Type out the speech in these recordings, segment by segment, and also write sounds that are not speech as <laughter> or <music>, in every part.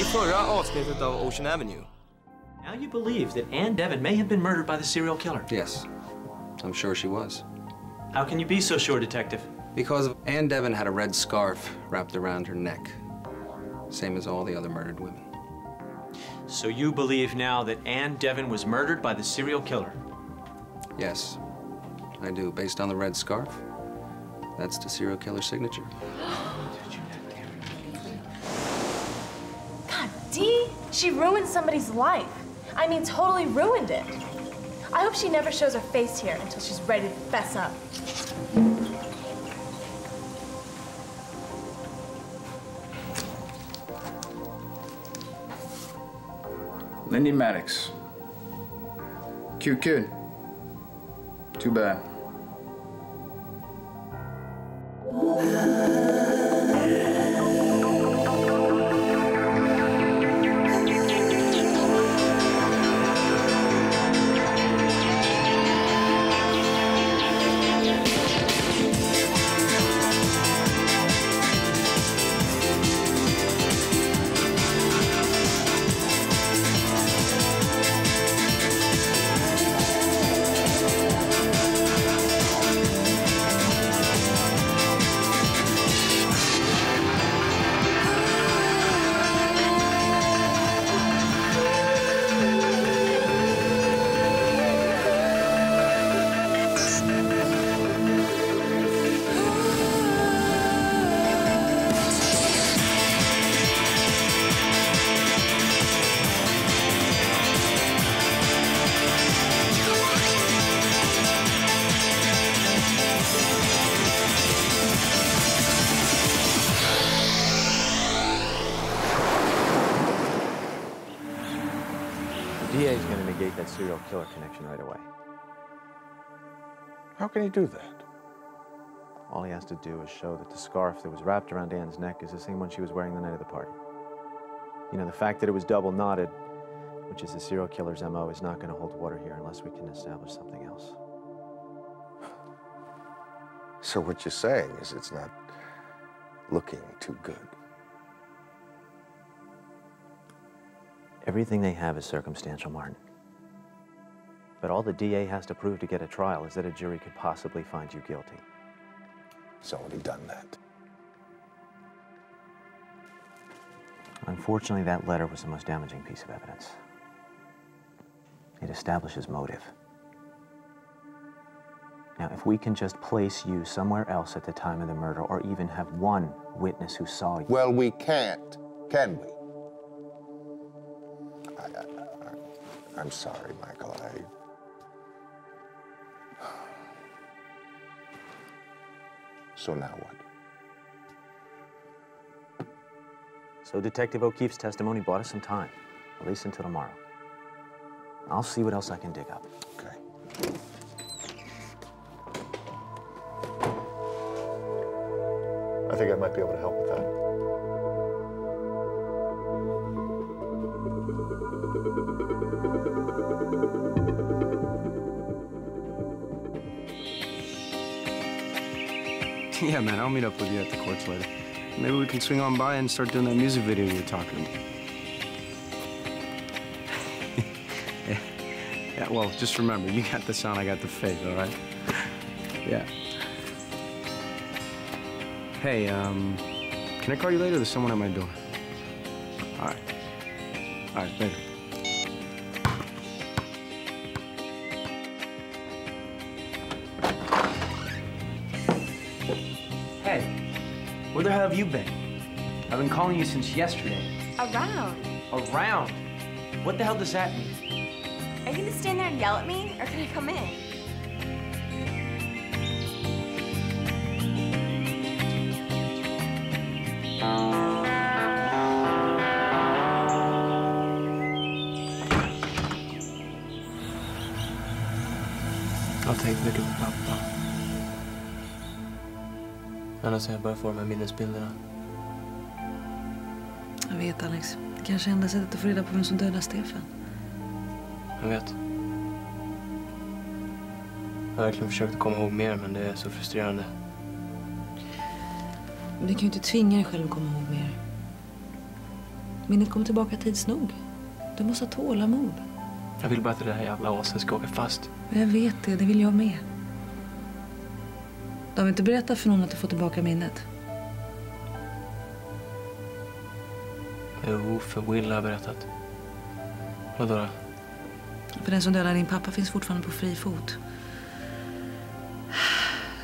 I förra avsnittet av Ocean Avenue. Now you believe that Anne Devon may have been murdered by the serial killer. Yes, I'm sure she was. How can you be so sure, Detective? Because Anne Devon had a red scarf wrapped around her neck, same as all the other murdered women. So you believe now that Anne Devon was murdered by the serial killer? Yes, I do. Based on the red scarf, that's the serial killer's signature. <gasps> <gasps> Dee, she ruined somebody's life. I mean, totally ruined it. I hope she never shows her face here until she's ready to fess up. Lindy Maddox. Cute kid. Too bad. Serial killer connection right away. How can he do that? All he has to do is show that the scarf that was wrapped around Anne's neck is the same one she was wearing the night of the party. You know, the fact that it was double knotted, which is the serial killer's MO, is not going to hold water here unless we can establish something else. So what you're saying is it's not looking too good. Everything they have is circumstantial, Martin. But all the DA has to prove to get a trial is that a jury could possibly find you guilty. He's already done that. Unfortunately, that letter was the most damaging piece of evidence. It establishes motive. Now, if we can just place you somewhere else at the time of the murder, or even have one witness who saw you. Well, we can't, can we? I, I'm sorry, Michael. I. So now what? So Detective O'Keefe's testimony bought us some time, at least until tomorrow. I'll see what else I can dig up. Okay. I think I might be able to help with that. <laughs> Yeah, man, I'll meet up with you at the courts later. Maybe we can swing on by and start doing that music video you were talking about. <laughs> yeah. yeah, well, just remember, you got the sound, I got the faith, all right? yeah. Hey, um, can I call you later? There's someone at my door. All right. All right, later. Where the hell have you been? I've been calling you since yesterday. Around. Around? What the hell does that mean? Are you gonna stand there and yell at me, or can I come in? Jag har tänkt mycket Ända sedan jag började få de här minnesbilderna. Jag vet, Alex. Det kanske är enda sättet att få reda på vem som dödade Stefan. Jag vet. Jag har verkligen försökt komma ihåg mer, men det är så frustrerande. Men du kan ju inte tvinga dig själv att komma ihåg mer. Minnet kommer tillbaka tids nog. Du måste ha tålamod. Jag vill bara att det här jävla aset ska åka fast. Jag vet det, det vill jag med. Du har inte berättat för någon att du får tillbaka minnet? Jo, för Will har jag berättat. Vadå då? För den som dödade din pappa finns fortfarande på fri fot.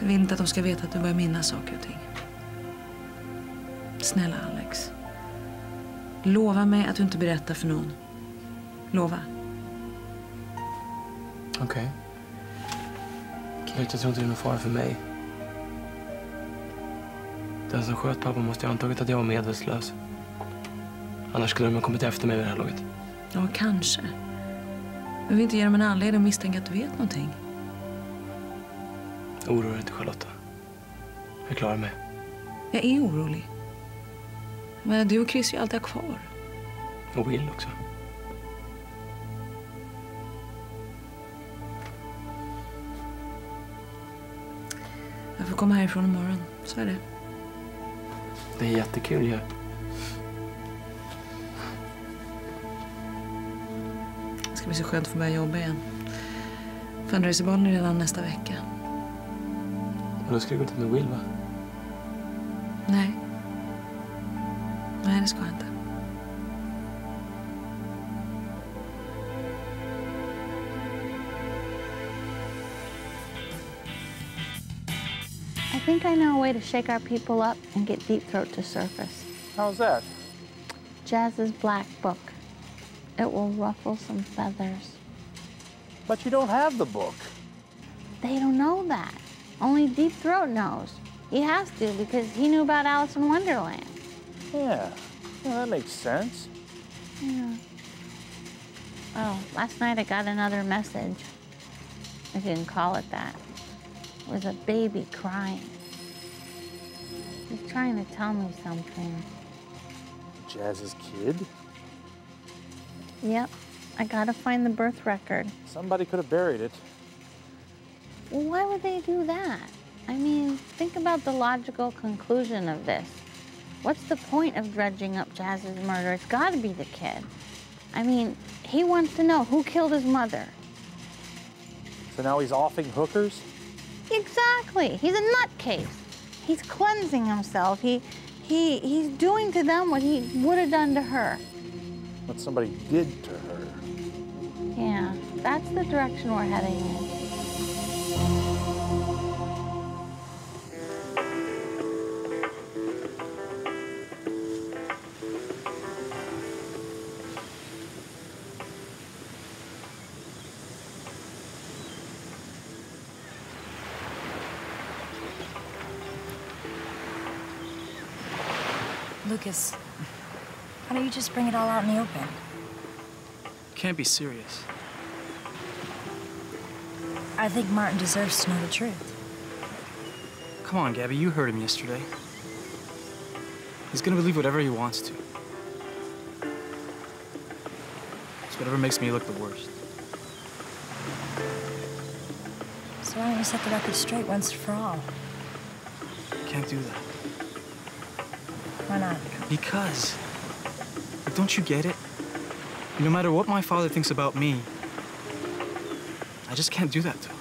Jag vill inte att de ska veta att du börjar minnas saker och ting. Snälla Alex. Lova mig att du inte berättar för någon. Lova. Okej. Okay. Jag tror inte det är någon fara för mig. Den som sköt pappa måste ha antagit att jag var medvetslös. Annars skulle de ha kommit efter mig vid det här laget. Ja, kanske. Men vill inte ge dem en anledning att misstänka att du vet någonting. Oroa dig inte, Charlotta. Jag klarar mig. Jag är orolig. Men du och Chris är ju alltid kvar. Och Will också. Jag får komma härifrån imorgon. Så är det. Det är jättekul ju. Det ska bli så skönt att få börja jobba igen. Fundraiserbalen är redan nästa vecka. Men då ska du gå till med Will, va? Nej. Nej, det ska jag inte. Think I know a way to shake our people up and get Deep Throat to surface. How's that? Jazz's Black Book. It will ruffle some feathers. But you don't have the book. They don't know that. Only Deep Throat knows. He has to because he knew about Alice in Wonderland. Yeah, yeah that makes sense. Yeah. Oh, last night I got another message. I didn't call it that. It was a baby crying. He's trying to tell me something. Jazz's kid? Yep. I gotta find the birth record. Somebody could have buried it. Well, why would they do that? I mean, think about the logical conclusion of this. What's the point of dredging up Jazz's murder? It's gotta be the kid. I mean, he wants to know who killed his mother. So now he's offing hookers? Exactly. He's a nutcase. He's cleansing himself. He, he, he's doing to them what he would have done to her. What somebody did to her. Yeah, that's the direction we're heading in. Lucas, why don't you just bring it all out in the open? Can't be serious. I think Martin deserves to know the truth. Come on, Gabby, you heard him yesterday. He's gonna believe whatever he wants to. It's whatever makes me look the worst. So why don't you set the record straight once for all? Can't do that. Why not? Because. Don't you get it? No matter what my father thinks about me, I just can't do that to him.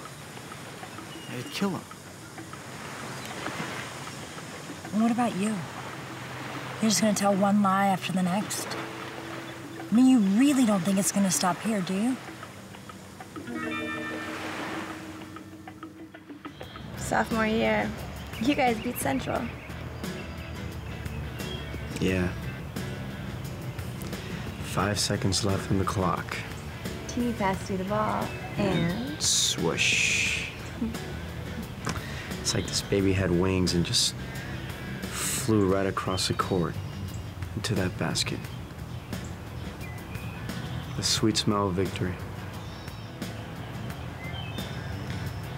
I'd kill him. And what about you? You're just gonna tell one lie after the next? I mean, you really don't think it's gonna stop here, do you? Sophomore year, you guys beat Central. Yeah. Five seconds left on the clock. Teeny passed you the ball, and Swoosh. It's like this baby had wings and just flew right across the court into that basket. The sweet smell of victory.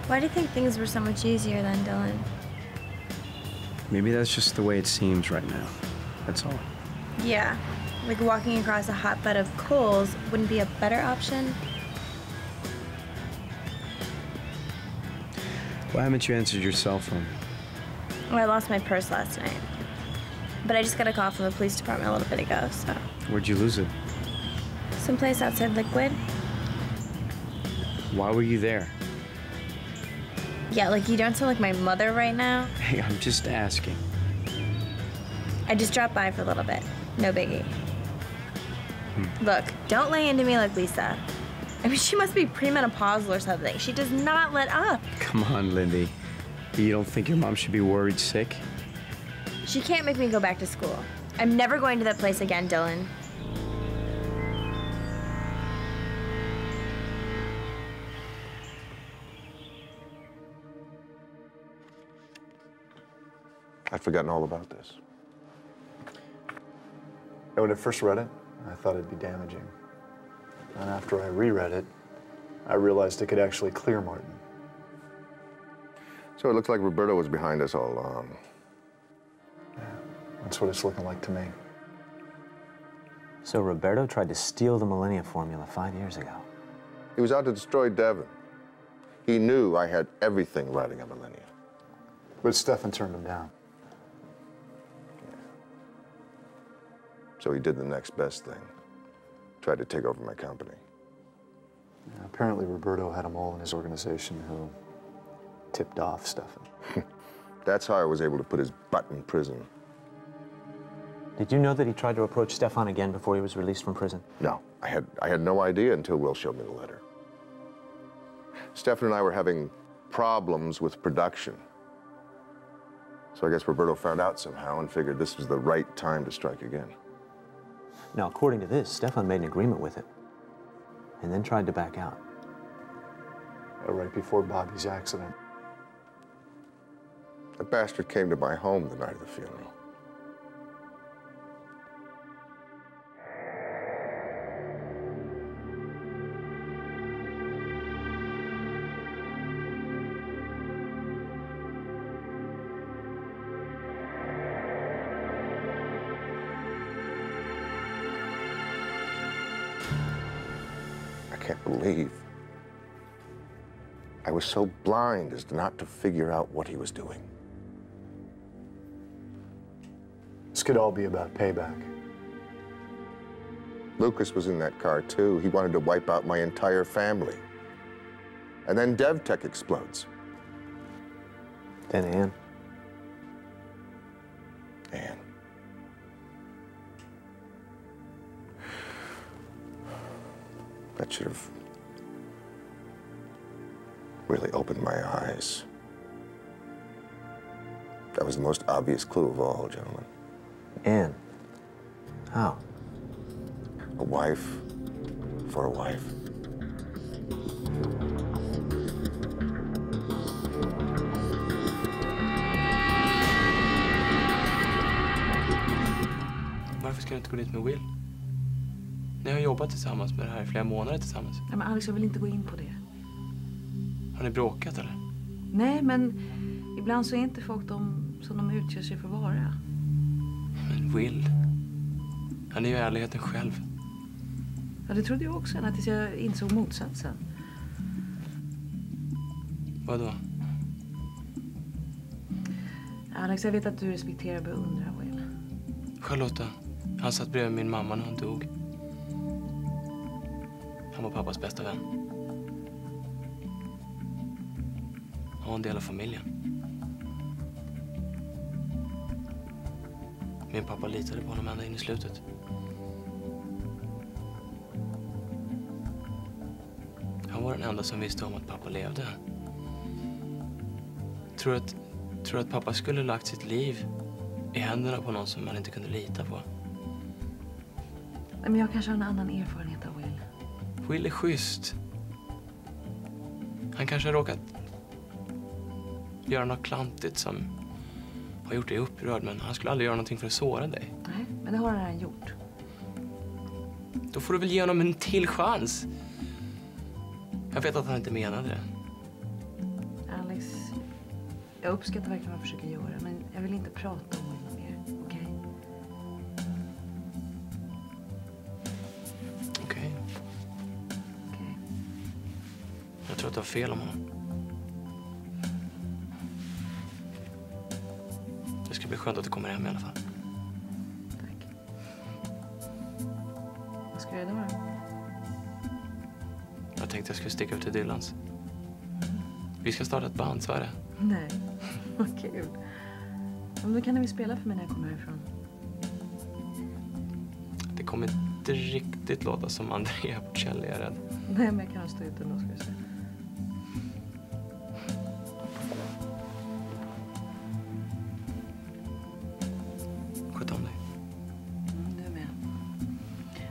why do you think things were so much easier then, Dylan? Maybe that's just the way it seems right now. That's all. Yeah, like walking across a hotbed of coals wouldn't be a better option. Why haven't you answered your cell phone? Oh, I lost my purse last night. but I just got a call from the police department a little bit ago, so. Where'd you lose it? Someplace outside Liquid. Why were you there? Yeah, like you don't sound like my mother right now. Hey, I'm just asking. I just dropped by for a little bit. No biggie. Hmm. Look, don't lay into me like Lisa. I mean, she must be premenopausal or something. She does not let up. Come on, Lindy. You don't think your mom should be worried sick? She can't make me go back to school. I'm never going to that place again, Dylan. I'd forgotten all about this. And when I first read it, I thought it'd be damaging. And after I reread it, I realized it could actually clear Martin. So it looks like Roberto was behind us all along. Yeah, That's what it's looking like to me. So Roberto tried to steal the Millennia Formula five years ago. He was out to destroy Devon. He knew I had everything riding a Millennia. But Stefan turned him down. So he did the next best thing. Tried to take over my company. Yeah, apparently, Roberto had a mole in his organization who tipped off Stefan. <laughs> That's how I was able to put his butt in prison. Did you know that he tried to approach Stefan again before he was released from prison? No, I had, I had no idea until Will showed me the letter. Stefan and I were having problems with production. So I guess Roberto found out somehow and figured this was the right time to strike again. Now, according to this, Stefan made an agreement with him and then tried to back out. Uh, right before Bobby's accident. The bastard came to my home the night of the funeral. I believe I was so blind as not to figure out what he was doing. This could all be about payback. Lucas was in that car too. He wanted to wipe out my entire family. And then DevTech explodes. Then Anne. Anne. That should have eyes. That was the most obvious clue of all, gentlemen. Anne. How? A wife for a wife. Varför ska du inte gå dit med Will? Ni har jobbat tillsammans med det här i flera månader tillsammans. Nej, men Alex, jag vill inte gå in på det. Har ni bråkat eller? Nej, men ibland så är inte folk de som de utger sig för att vara. Men Will, han är ju ärligheten själv. Ja, det trodde jag också, ända tills jag insåg motsatsen. Vadå? Alex, jag vet att du respekterar och beundrar Will. Charlotta, han satt bredvid min mamma när hon dog. Han var pappas bästa vän. Var en del av familjen. Min pappa litade på honom ända in i slutet. Han var den enda som visste om att pappa levde. Tror att, tror att pappa skulle lagt sitt liv i händerna på någon som man inte kunde lita på. Men jag kanske har en annan erfarenhet av Will. Will är schysst. Han kanske har råkat göra något klantigt som har gjort dig upprörd, men han skulle aldrig göra någonting för att såra dig. Nej, men det har han redan gjort. Då får du väl ge honom en till chans. Jag vet att han inte menade det. Alex, jag uppskattar verkligen vad du försöker göra, men jag vill inte prata om Will mer. Okej? Okej. Okej. Jag tror att du har fel om honom. skönt att du kommer hem i alla fall. Tack. Vad ska du göra då? Jag tänkte jag skulle sticka ut till Dylans. Vi ska starta ett band, så är det. Nej, <laughs> vad kul. Men då kan ni väl spela för mig när jag kommer härifrån? Det kommer inte riktigt låta som Andrea Bocelli är rädd. Nej, men jag kan stå ut ändå ska du se.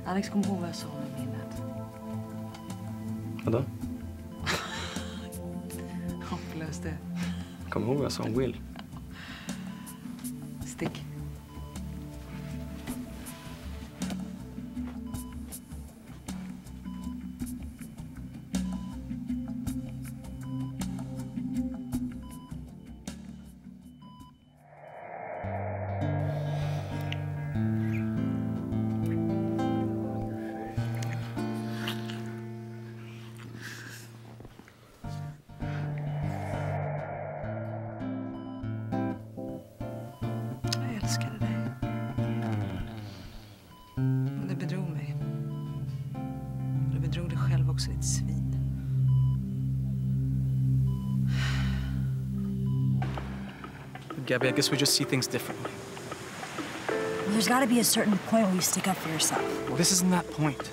Alex, kom ihåg vad jag sa med minnet. Vadå? <laughs> Hopplöst det. Kom ihåg vad jag sa om Will. Älskade dig. Men du bedrog mig. Du bedrog dig själv också, ditt svin. Gabby, I guess we just see things differently. Well, There's got to be a certain point where you stick up for yourself. Well, this isn't that point.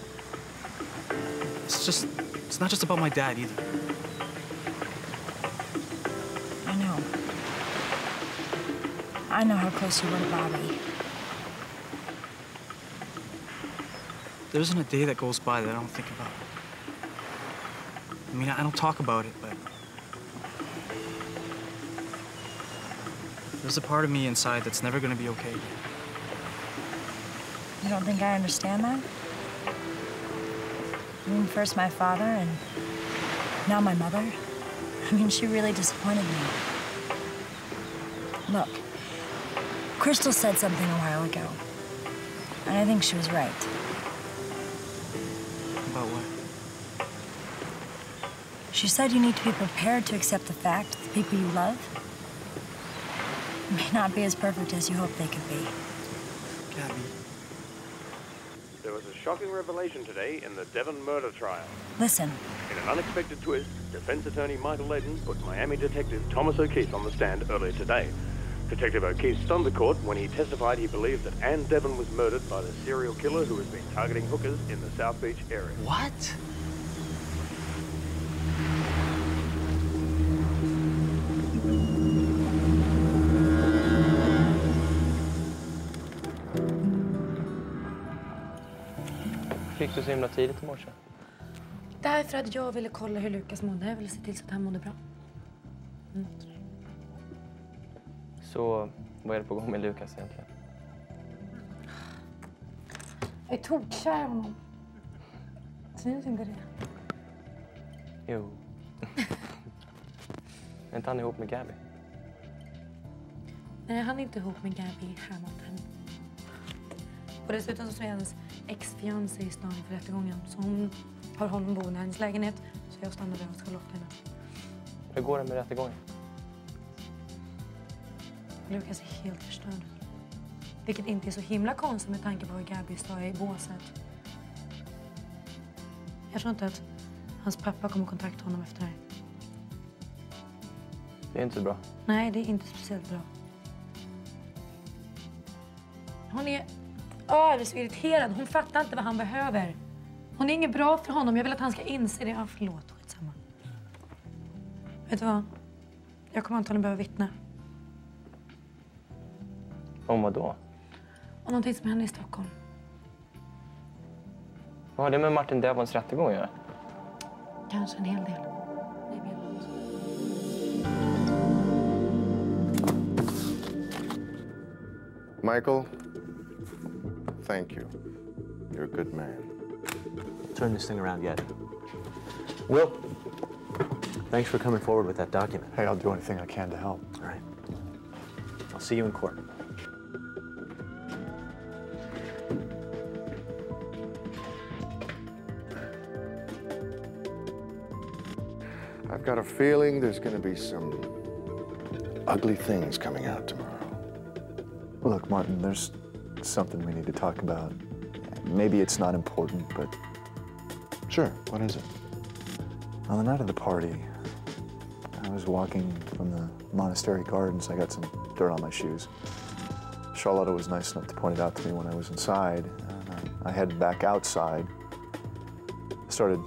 It's just, it's not just about my dad either. I know how close you were to Bobby. There isn't a day that goes by that I don't think about it. I mean, I don't talk about it, but there's a part of me inside that's never gonna be okay. You don't think I understand that? I mean, first my father and now my mother. I mean, she really disappointed me. Look, Crystal said something a while ago, and I think she was right. About what? She said you need to be prepared to accept the fact that the people you love may not be as perfect as you hope they could be. Gabby. There was a shocking revelation today in the Devon murder trial. Listen, In an unexpected twist, defense attorney Michael Layton put Miami detective Thomas O'Keefe on the stand earlier today. Detective O'Keefe stunned the court when he testified he believed that Anne Devon was murdered by the serial killer who has been targeting hookers in the South Beach area. What? Fick du så himla tidigt i morse? Därför att jag ville kolla hur Lukas mådde. Jag ville se till så att han mådde bra. Mm. Så vad är det på gång med Lukas egentligen? Jag är tokkär i honom. Syns inte det? Jo. <laughs> är inte han ihop med Gabby? Nej, han är inte ihop med Gabby Hamilton. Och dessutom så är hennes ex-fiancé i stan för rättegången. Så hon har honom boende i hennes lägenhet. Så jag hos Charlotte i natt. Hur går det med rättegången? Lukas är helt förstörd. Vilket inte är så himla konstigt med tanke på vad Gabby sa i båset. Jag tror inte att hans pappa kommer kontakta honom efter det här. Det är inte bra. Nej, det är inte speciellt bra. Hon är oh, irriterad. Hon fattar inte vad han behöver. Hon är inget bra för honom. Jag vill att han ska inse det. Ja, förlåt. Skitsamma. Vet du vad? Jag kommer antagligen behöva vittna. Om vad då? Om någonting som hände i Stockholm. Vad har det med Martin Devons rättegång att göra? Kanske en hel del. Maybe a lot. Michael, thank you. You're a good man. Turn this thing around yet. Will, thanks for coming forward with that document. Hey, I'll do anything I can to help. All right. I'll see you in court. Got a feeling there's going to be some ugly things coming out tomorrow. Look, Martin, there's something we need to talk about. maybe it's not important, but Sure, what is it? on the night of the party, I was walking from the monastery gardens. I got some dirt on my shoes. Charlotta was nice enough to point it out to me when I was inside. And uh, I, headed back outside, started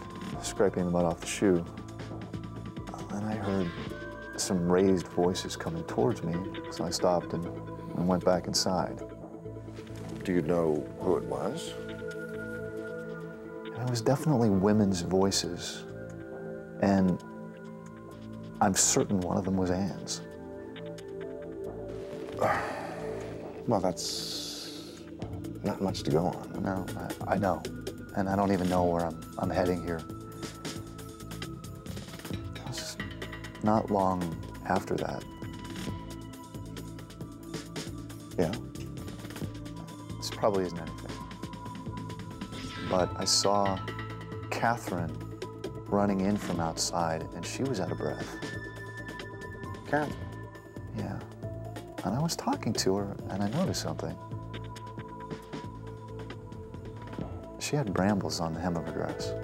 scraping the mud off the shoe, heard some raised voices coming towards me. So I stopped and, and went back inside. Do you know who it was? And it was definitely women's voices. And I'm certain one of them was Anne's. <sighs> Well, that's not much to go on. No, I, I know. And I don't even know where I'm, I'm heading here. Not long after that. Yeah? This probably isn't anything. But I saw Catherine running in from outside, and she was out of breath. Catherine? Yeah. And I was talking to her, and I noticed something. She had brambles on the hem of her dress.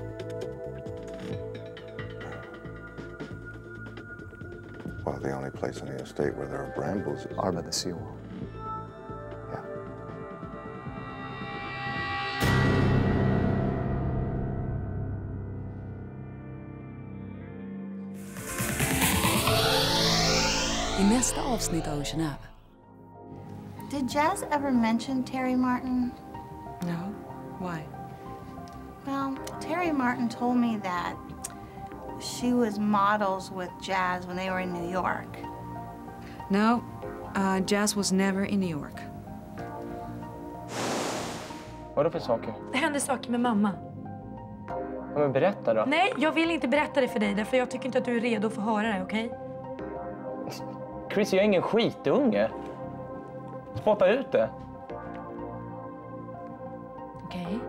Well, the only place on the estate where there are brambles. Are by the seawall. Yeah. I nästa avsnitt av Ocean Ave. Did Jazz ever mention Terry Martin? No. Why? Well, Terry Martin told me that she was models with Jazz when they were in New York. No, uh, Jazz was never in New York. Vadå för saker? Det hände saker med mamma. Ja, men berätta då. Nej, jag vill inte berätta det för dig därför jag tycker inte att du är redo att få höra det, okej? Chris, jag är ingen skitunge. Spotta ut det. Okej. Pappa